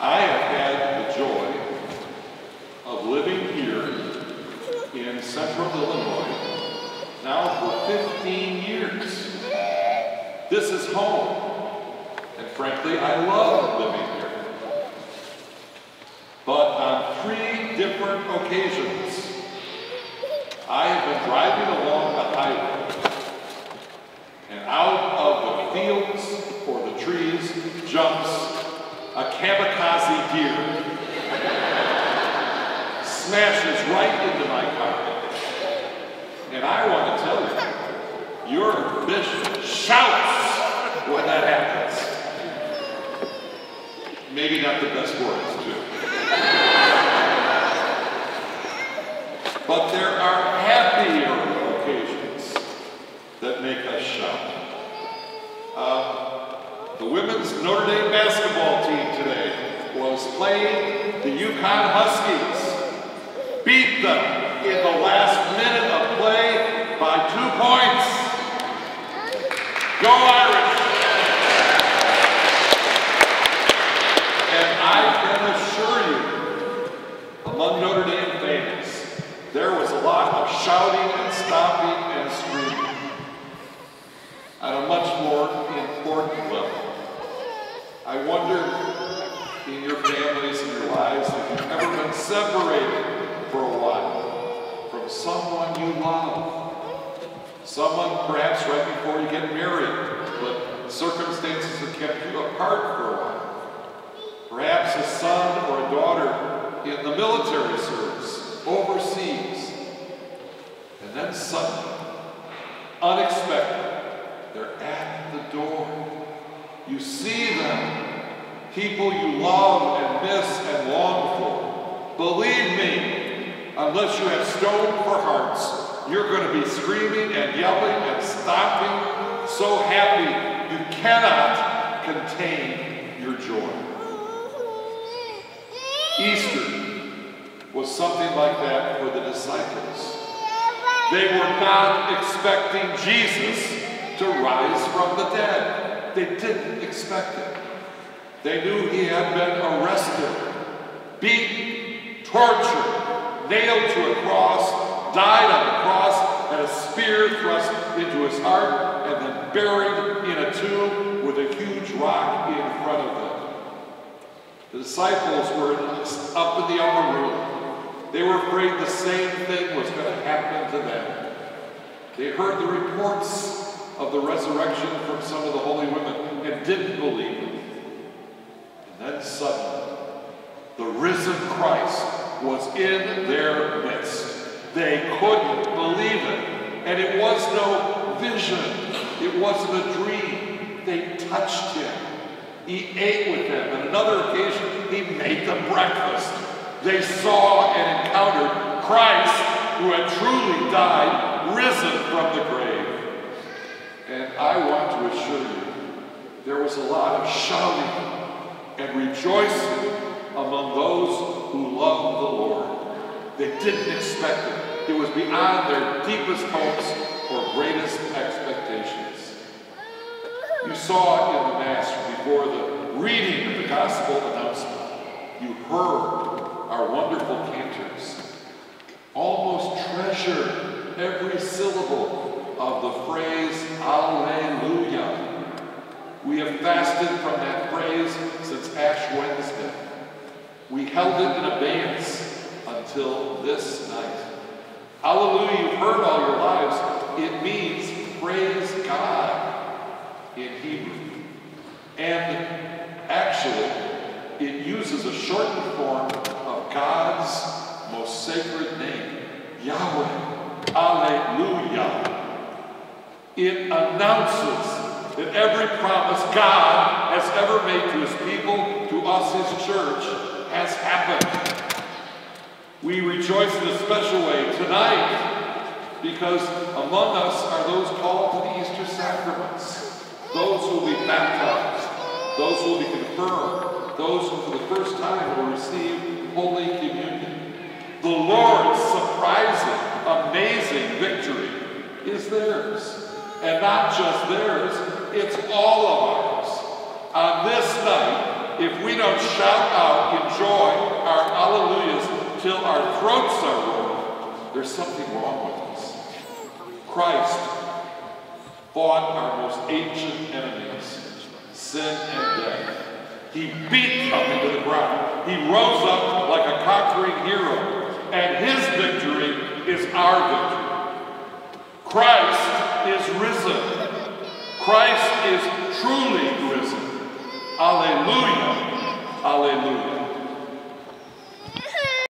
I have had the joy of living here in central Illinois now for 15 years. This is home. And frankly, I love living here. But on three different occasions, I have been driving along the highway, and out of the fields or the trees jumps right into my car. And I want to tell you, your bishop shouts when that happens. Maybe not the best words, too. But there are happier occasions that make us shout. Uh, the women's Notre Dame basketball team today was playing the UConn Huskies. Them in the last minute of play by two points. Go Irish! And I can assure you, among Notre Dame fans, there was a lot of shouting and stomping and screaming. At a much more important level, I wonder in your families and your lives if you've ever been separated for a while from someone you love. Someone perhaps right before you get married, but circumstances have kept you apart for a while. Perhaps a son or a daughter in the military service, overseas. And then suddenly, unexpected, they're at the door. You see them, people you love and miss and long for. Unless you have stone for hearts, you're going to be screaming and yelling and stomping, so happy you cannot contain your joy. Easter was something like that for the disciples. They were not expecting Jesus to rise from the dead. They didn't expect it. They knew he had been arrested, beaten, tortured, nailed to a cross, died on the cross, had a spear thrust into his heart, and then buried in a tomb with a huge rock in front of them. The disciples were up in the upper room. They were afraid the same thing was going to happen to them. They heard the reports of the resurrection from some of the holy women and didn't believe it. And then suddenly, the risen Christ was in their midst. They couldn't believe it. And it was no vision, it wasn't a dream. They touched him. He ate with them. On another occasion, he made them breakfast. They saw and encountered Christ, who had truly died, risen from the grave. And I want to assure you, there was a lot of shouting and rejoicing among those who love the Lord. They didn't expect it. It was beyond their deepest hopes or greatest expectations. You saw it in the Mass before the reading of the Gospel announcement. You heard our wonderful cantors almost treasure every syllable of the phrase Alleluia. We have fasted from that phrase held it in abeyance until this night. Hallelujah, you've heard all your lives. It means praise God in Hebrew. And actually, it uses a shortened form of God's most sacred name, Yahweh. Alleluia. It announces that every promise God has ever made to his people, to us, his church, has happened. We rejoice in a special way tonight because among us are those called to the Easter sacraments, those who will be baptized, those who will be confirmed, those who for the first time will receive Holy Communion. The Lord's surprising, amazing victory is theirs. And not just theirs, it's all of ours. On this night, if we don't shout out in joy our alleluias till our throats are roaring, there's something wrong with us. Christ fought our most ancient enemies, sin and death. He beat them into the ground. He rose up like a conquering hero, and his victory is our victory. Christ is risen. Christ is truly risen. Alleluia. Alleluia.